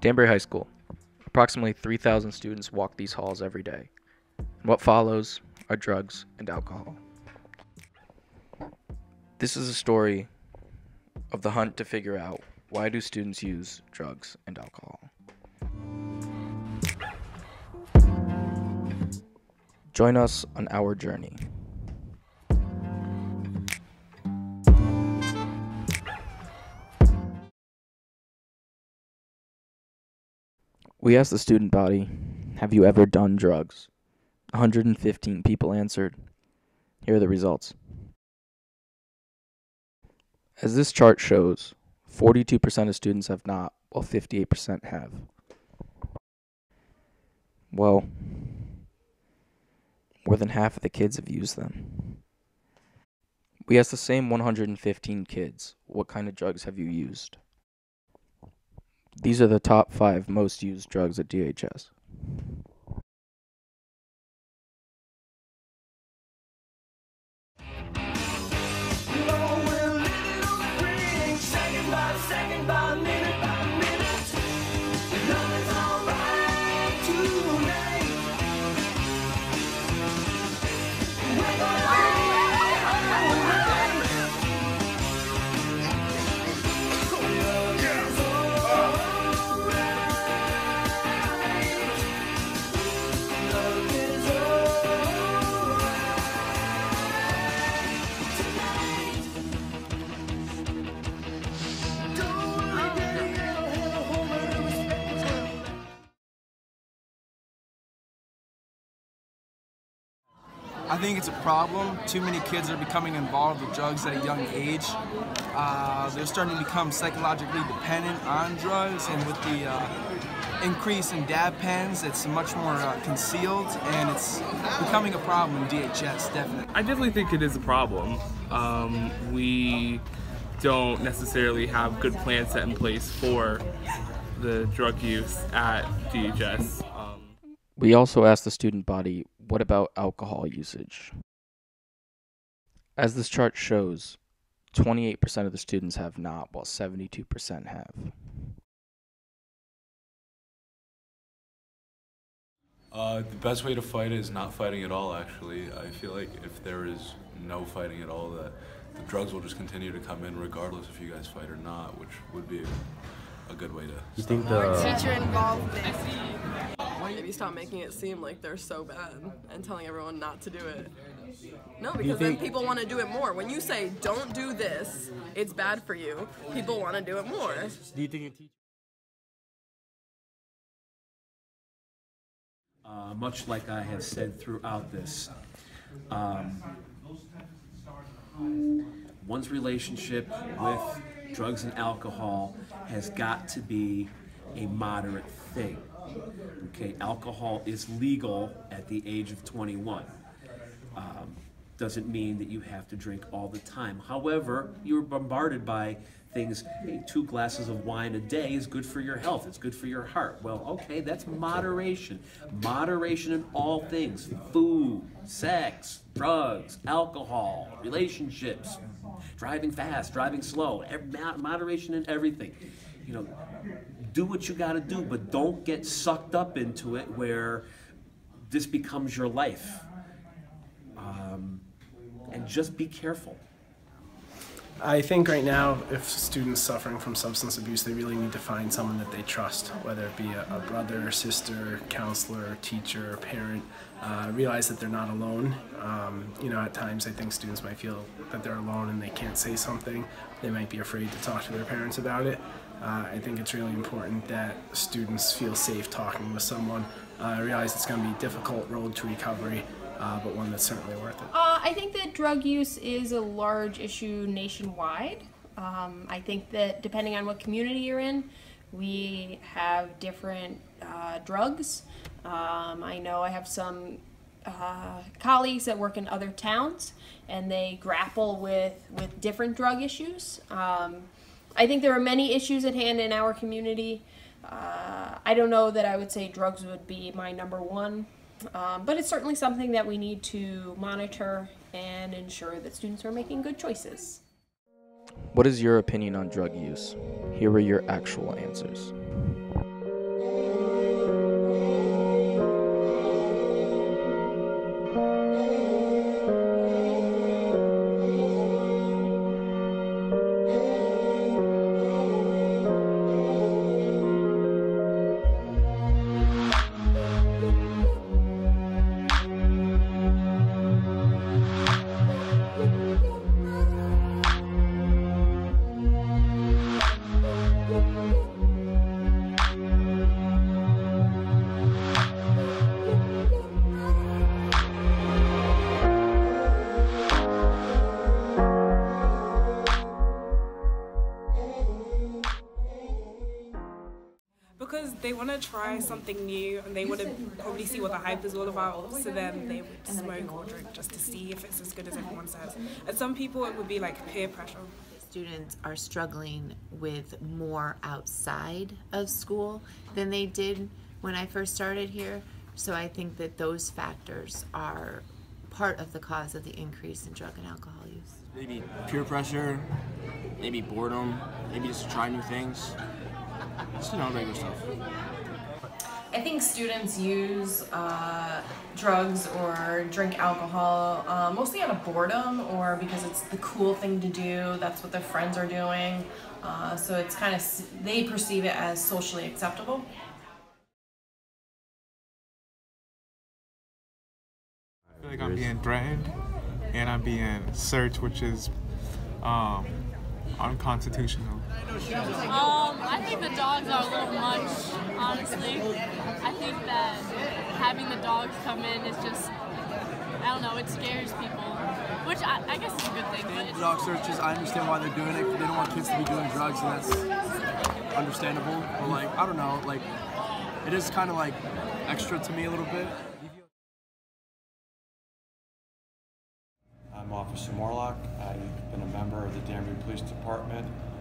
Danbury High School. Approximately 3,000 students walk these halls every day. What follows are drugs and alcohol. This is a story of the hunt to figure out why do students use drugs and alcohol. Join us on our journey. We asked the student body, Have you ever done drugs? 115 people answered. Here are the results. As this chart shows, 42% of students have not, while 58% have. Well, more than half of the kids have used them. We asked the same 115 kids, What kind of drugs have you used? These are the top five most used drugs at DHS. Think it's a problem. Too many kids are becoming involved with drugs at a young age. Uh, they're starting to become psychologically dependent on drugs, and with the uh, increase in dab pens, it's much more uh, concealed, and it's becoming a problem in DHS, definitely. I definitely think it is a problem. Um, we don't necessarily have good plans set in place for the drug use at DHS. We also asked the student body, what about alcohol usage? As this chart shows, 28% of the students have not, while 72% have. Uh, the best way to fight it is not fighting at all, actually. I feel like if there is no fighting at all, that the drugs will just continue to come in regardless if you guys fight or not, which would be a, a good way to You stop think it. the teacher involvement. Maybe stop making it seem like they're so bad and telling everyone not to do it. No, because then people want to do it more. When you say don't do this, it's bad for you. People want to do it more. do you think a teacher Uh, much like I have said throughout this, um, one's relationship with drugs and alcohol has got to be a moderate thing. Okay, alcohol is legal at the age of 21. Um, doesn't mean that you have to drink all the time. However, you're bombarded by things. Hey, two glasses of wine a day is good for your health. It's good for your heart. Well, okay, that's moderation. Moderation in all things: food, sex, drugs, alcohol, relationships, driving fast, driving slow. Moderation in everything. You know, do what you got to do, but don't get sucked up into it where this becomes your life um, and just be careful. I think right now, if students suffering from substance abuse, they really need to find someone that they trust, whether it be a, a brother, sister, counselor, teacher, parent. Uh, realize that they're not alone. Um, you know, at times I think students might feel that they're alone and they can't say something. They might be afraid to talk to their parents about it. Uh, I think it's really important that students feel safe talking with someone. Uh, I realize it's going to be a difficult road to recovery, uh, but one that's certainly worth it. Uh, I think that drug use is a large issue nationwide. Um, I think that depending on what community you're in, we have different uh, drugs. Um, I know I have some uh, colleagues that work in other towns, and they grapple with with different drug issues. Um, I think there are many issues at hand in our community. Uh, I don't know that I would say drugs would be my number one, um, but it's certainly something that we need to monitor and ensure that students are making good choices. What is your opinion on drug use? Here are your actual answers. Because they want to try something new and they want to probably see what the hype is all about. So then they would smoke or drink just to see if it's as good as everyone says. And some people it would be like peer pressure. Students are struggling with more outside of school than they did when I first started here. So I think that those factors are part of the cause of the increase in drug and alcohol use. Maybe peer pressure, maybe boredom, maybe just to try new things. Just, you know, regular stuff. I think students use uh, drugs or drink alcohol uh, mostly out of boredom or because it's the cool thing to do. That's what their friends are doing. Uh, so it's kind of, they perceive it as socially acceptable. I feel like I'm being threatened and I'm being searched, which is um, unconstitutional. Um, I think the dogs are a little much, honestly. I think that having the dogs come in is just, I don't know, it scares people, which I, I guess is a good thing. But Dog searches, I understand why they're doing it. They don't want kids to be doing drugs, and that's understandable. But like, I don't know, like, it is kind of like extra to me a little bit. I'm Officer Morlock. I've been a member of the Danbury Police Department for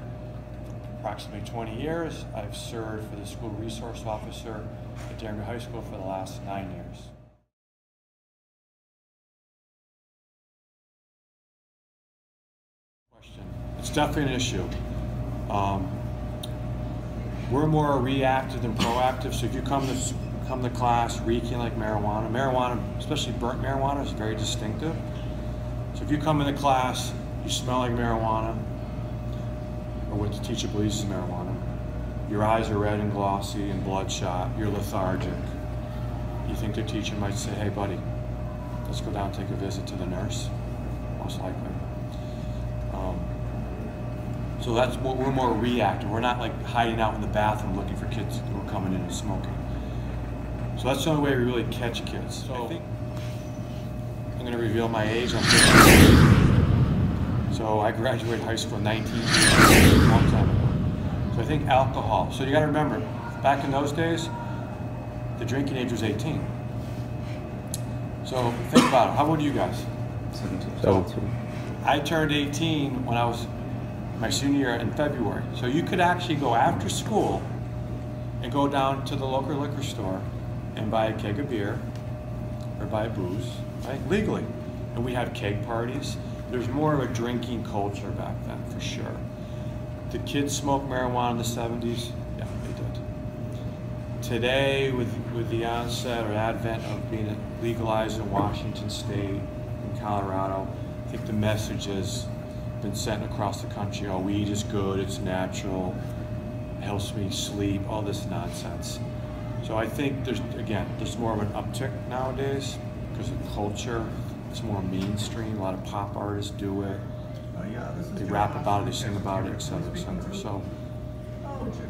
approximately 20 years. I've served for the school resource officer at Danbury High School for the last nine years. Question. It's definitely an issue. Um, we're more reactive than proactive. So if you come to come to class reeking like marijuana, marijuana, especially burnt marijuana, is very distinctive. So if you come into class, you smell like marijuana, what the teacher believes is marijuana, your eyes are red and glossy and bloodshot, you're lethargic, you think the teacher might say, hey buddy, let's go down and take a visit to the nurse, most likely. Um, so that's what we're more reactive. We're not like hiding out in the bathroom looking for kids who are coming in and smoking. So that's the only way we really catch kids. So I think I'm going to reveal my age. I'm 50. So I graduated high school in 19 a long time ago. So I think alcohol. So you got to remember, back in those days, the drinking age was 18. So think about it. How old are you guys? 17. So I turned 18 when I was my senior year in February. So you could actually go after school and go down to the local liquor store and buy a keg of beer or buy booze, right? Legally. And we had keg parties. There's more of a drinking culture back then, for sure. Did kids smoke marijuana in the 70s? Yeah, they did. Today, with, with the onset or advent of being legalized in Washington State and Colorado, I think the message has been sent across the country, oh, weed is good, it's natural, helps me sleep, all this nonsense. So I think there's, again, there's more of an uptick nowadays because of culture. It's more mainstream. A lot of pop artists do it. They rap about it, they sing about it, etc., etc. So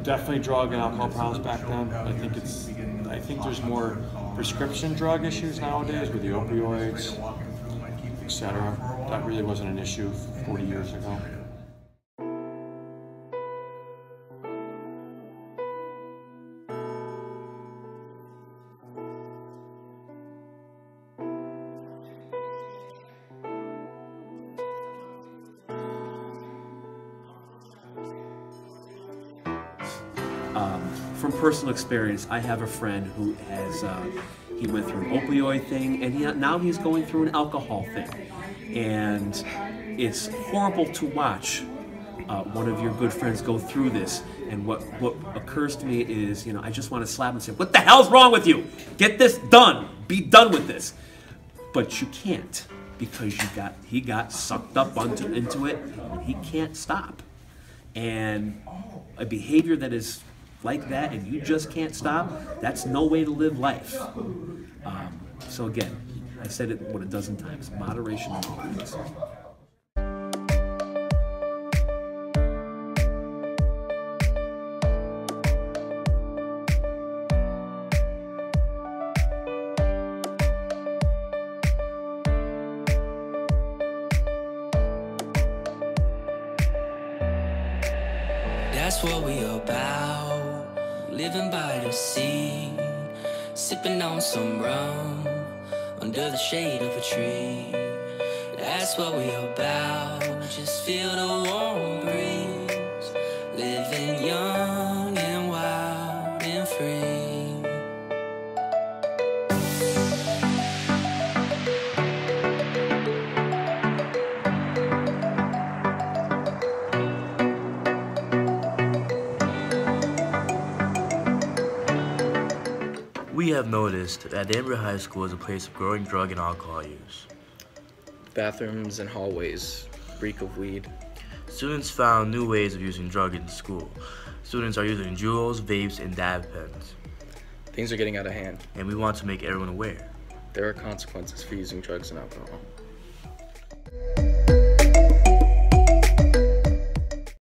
definitely drug and alcohol problems back then. I think it's, I think there's more prescription drug issues nowadays with the opioids, etc. That really wasn't an issue 40 years ago. From personal experience, I have a friend who has uh, he went through an opioid thing, and he, now he's going through an alcohol thing, and it's horrible to watch uh, one of your good friends go through this. And what what occurs to me is, you know, I just want to slap him and say, "What the hell's wrong with you? Get this done. Be done with this." But you can't because you got he got sucked up onto, into it, and he can't stop. And a behavior that is like that and you just can't stop, that's no way to live life. Um, so again, I said it what a dozen times, moderation. That's what we about. Living by the sea, sipping on some rum under the shade of a tree. That's what we're about. Just feel the warm breeze, living young noticed that Danbury High School is a place of growing drug and alcohol use. Bathrooms and hallways reek of weed. Students found new ways of using drugs in school. Students are using Juuls, vapes, and dab pens. Things are getting out of hand. And we want to make everyone aware. There are consequences for using drugs and alcohol.